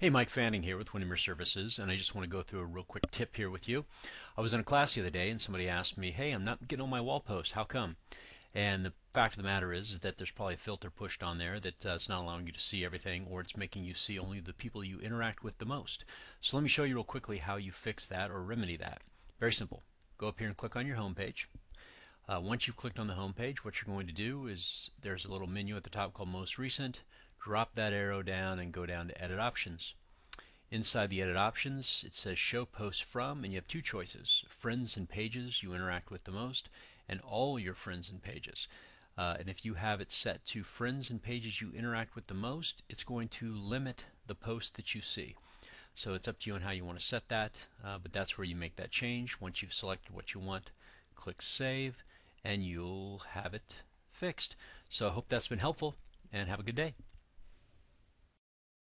Hey, Mike Fanning here with Windermere Services, and I just want to go through a real quick tip here with you. I was in a class the other day, and somebody asked me, "Hey, I'm not getting on my wall post. How come?" And the fact of the matter is, is that there's probably a filter pushed on there that uh, not allowing you to see everything, or it's making you see only the people you interact with the most. So let me show you real quickly how you fix that or remedy that. Very simple. Go up here and click on your home page. Uh, once you've clicked on the home page, what you're going to do is there's a little menu at the top called Most Recent drop that arrow down and go down to edit options. Inside the edit options it says show posts from and you have two choices friends and pages you interact with the most and all your friends and pages. Uh, and if you have it set to friends and pages you interact with the most it's going to limit the posts that you see. So it's up to you on how you want to set that uh, but that's where you make that change. Once you've selected what you want click save and you'll have it fixed. So I hope that's been helpful and have a good day.